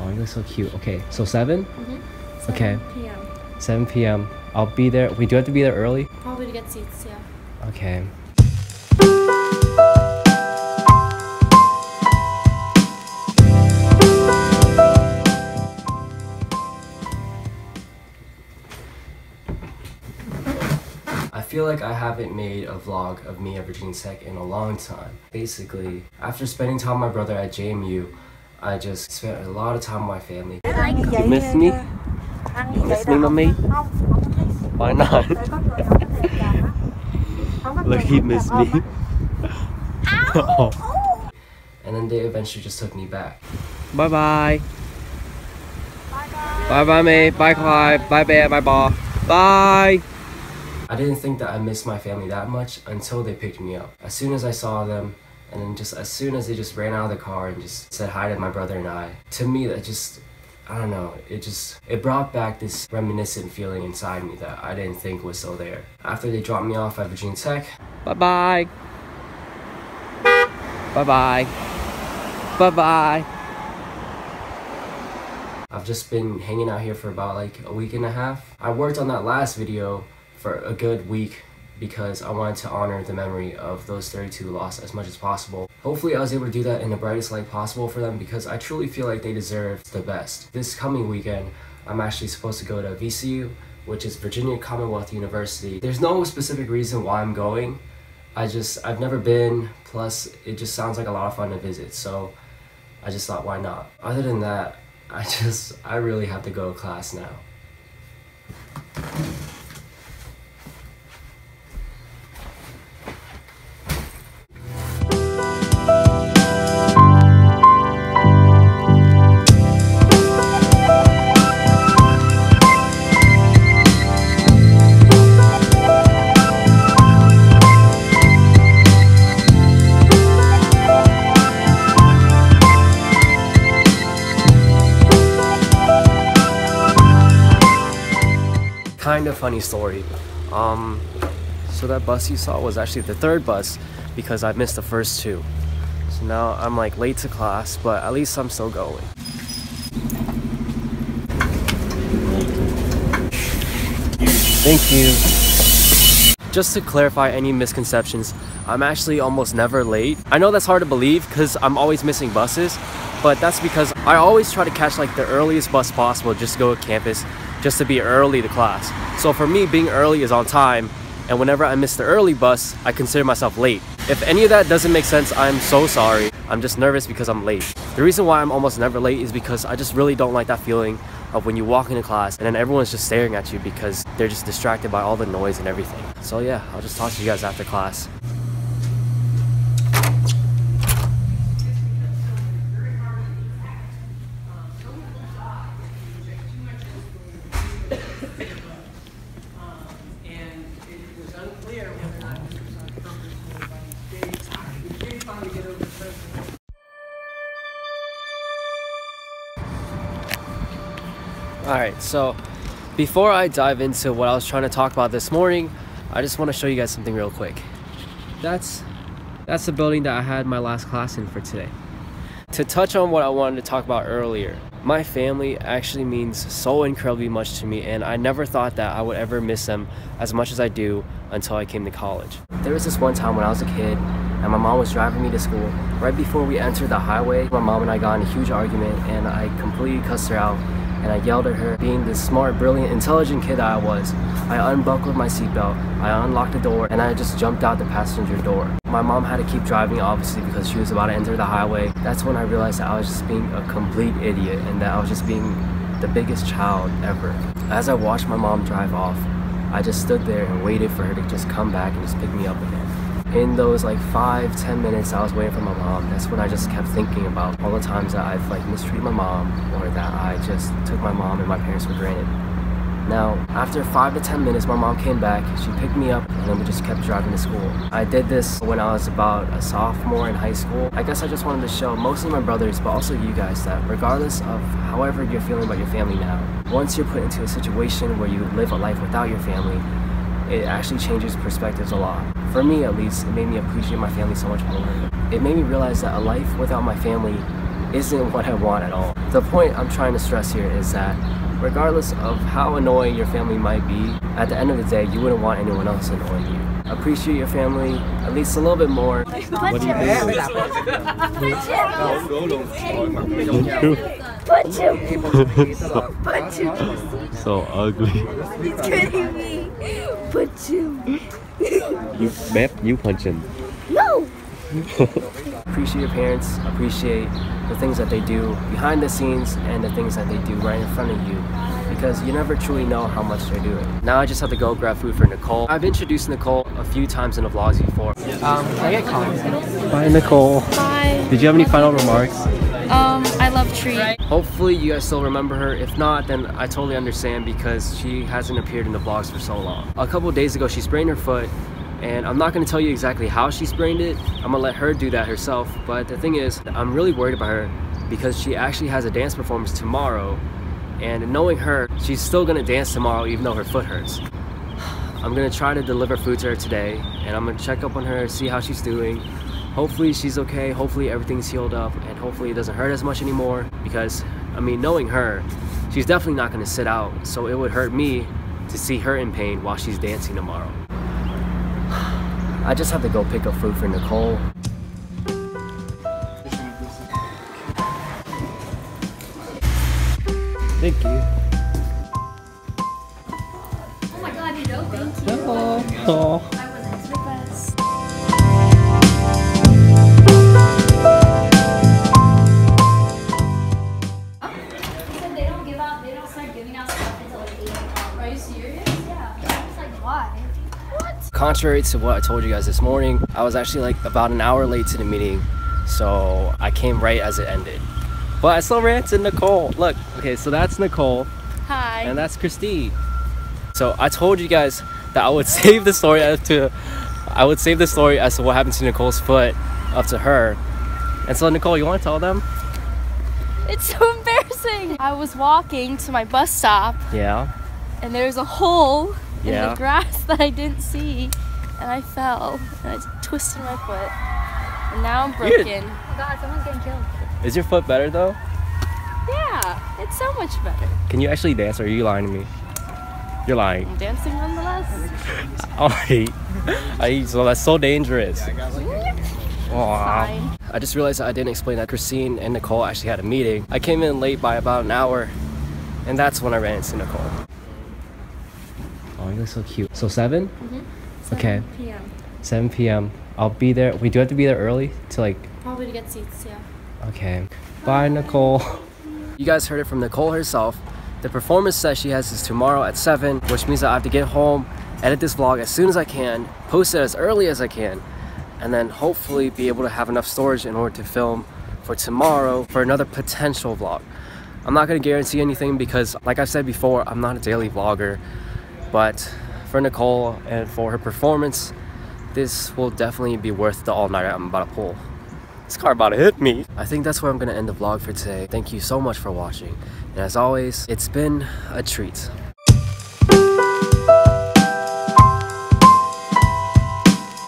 Oh, you look so cute. Okay, so 7? Mm-hmm. Okay. 7 p.m. 7 p.m. I'll be there. We do have to be there early? Probably to get seats, yeah. Okay. I feel like I haven't made a vlog of me at Virginia Tech in a long time. Basically, after spending time with my brother at JMU, I just spent a lot of time with my family. You miss me? You miss me, mommy? Why not? Look, he missed me. Oh. And then they eventually just took me back. Bye bye. Bye bye, May. Bye, Clive. Bye, Bear. Bye, Ball. Bye. I didn't think that I missed my family that much until they picked me up. As soon as I saw them, and then just as soon as they just ran out of the car and just said hi to my brother and I, to me that just I don't know, it just it brought back this reminiscent feeling inside me that I didn't think was still there. After they dropped me off at Virginia Tech, bye bye. Bye bye. Bye bye. I've just been hanging out here for about like a week and a half. I worked on that last video for a good week because I wanted to honor the memory of those 32 lost as much as possible. Hopefully I was able to do that in the brightest light possible for them because I truly feel like they deserve the best. This coming weekend, I'm actually supposed to go to VCU, which is Virginia Commonwealth University. There's no specific reason why I'm going. I just, I've never been, plus it just sounds like a lot of fun to visit, so I just thought why not. Other than that, I just, I really have to go to class now. Kind of funny story. Um, so that bus you saw was actually the third bus because I missed the first two. So now I'm like late to class, but at least I'm still going. Thank you. Just to clarify any misconceptions, I'm actually almost never late. I know that's hard to believe because I'm always missing buses, but that's because I always try to catch like the earliest bus possible just to go to campus, just to be early to class. So for me, being early is on time, and whenever I miss the early bus, I consider myself late. If any of that doesn't make sense, I'm so sorry. I'm just nervous because I'm late. The reason why I'm almost never late is because I just really don't like that feeling of when you walk into class and then everyone's just staring at you because they're just distracted by all the noise and everything. So yeah, I'll just talk to you guys after class. Alright, so before I dive into what I was trying to talk about this morning, I just want to show you guys something real quick. That's that's the building that I had my last class in for today. To touch on what I wanted to talk about earlier, my family actually means so incredibly much to me and I never thought that I would ever miss them as much as I do until I came to college. There was this one time when I was a kid and my mom was driving me to school. Right before we entered the highway, my mom and I got in a huge argument and I completely cussed her out and I yelled at her. Being the smart, brilliant, intelligent kid that I was, I unbuckled my seatbelt, I unlocked the door, and I just jumped out the passenger door. My mom had to keep driving, obviously, because she was about to enter the highway. That's when I realized that I was just being a complete idiot and that I was just being the biggest child ever. As I watched my mom drive off, I just stood there and waited for her to just come back and just pick me up again. In those like five, ten minutes I was waiting for my mom, that's when I just kept thinking about all the times that I've like mistreated my mom or that I just took my mom and my parents for granted. Now, after five to ten minutes, my mom came back, she picked me up, and then we just kept driving to school. I did this when I was about a sophomore in high school. I guess I just wanted to show mostly my brothers, but also you guys, that regardless of however you're feeling about your family now, once you're put into a situation where you live a life without your family, it actually changes perspectives a lot. For me, at least, it made me appreciate my family so much more. It made me realize that a life without my family isn't what I want at all. The point I'm trying to stress here is that regardless of how annoying your family might be, at the end of the day, you wouldn't want anyone else annoying you. Appreciate your family at least a little bit more. What do you think? So ugly. He's kidding me. But you. You Bep, you punch him. No. appreciate your parents, appreciate the things that they do behind the scenes and the things that they do right in front of you because you never truly know how much they're doing. Now I just have to go grab food for Nicole. I've introduced Nicole a few times in the vlogs before. Um, can I get coffee? Bye Nicole. Hi. Did you have any final remarks? Um, I love Triet. Hopefully you guys still remember her. If not, then I totally understand because she hasn't appeared in the vlogs for so long. A couple days ago, she sprained her foot and I'm not gonna tell you exactly how she sprained it. I'm gonna let her do that herself. But the thing is, I'm really worried about her because she actually has a dance performance tomorrow. And knowing her, she's still gonna dance tomorrow even though her foot hurts. I'm gonna try to deliver food to her today and I'm gonna check up on her, see how she's doing. Hopefully she's okay, hopefully everything's healed up and hopefully it doesn't hurt as much anymore because, I mean, knowing her, she's definitely not gonna sit out. So it would hurt me to see her in pain while she's dancing tomorrow. I just have to go pick up food for Nicole. Thank you. Oh my god, you know, thank you. Oh. Contrary to what I told you guys this morning, I was actually like about an hour late to the meeting, so I came right as it ended. But I still ran to Nicole. Look, okay, so that's Nicole, Hi. and that's Christine. So I told you guys that I would save the story as to, I would save the story as to what happened to Nicole's foot up to her. And so Nicole, you want to tell them? It's so embarrassing. I was walking to my bus stop Yeah. and there's a hole in the grass that I didn't see and I fell and I twisted my foot. And now I'm You're- broken. Oh god, someone's getting killed. Is your foot better though? Yeah, it's so much better. Can you actually dance or are you lying to me? You're lying. I'm dancing nonetheless. Oh, I hate. I hate. So that's so dangerous. Aw. Fine. I just realized that I didn't explain that Christine and Nicole actually had a meeting. I came in late by about an hour, and that's when I ran into Nicole. Oh, you look so cute. So 7 mm-hmm. Okay. 7 p.m. 7 p.m. I'll be there. We do have to be there early to like. Probably to get seats, yeah. Okay. Bye, Nicole. You guys heard it from Nicole herself. The performance that she has is tomorrow at 7, which means that I have to get home, edit this vlog as soon as I can, post it as early as I can, and then hopefully be able to have enough storage in order to film for tomorrow for another potential vlog. I'm not going to guarantee anything because, like I've said before, I'm not a daily vlogger, but for Nicole and for her performance, this will definitely be worth the all-nighter I'm about to pull. This car about to hit me. I think that's where I'm gonna end the vlog for today. Thank you so much for watching. And as always, it's been a treat.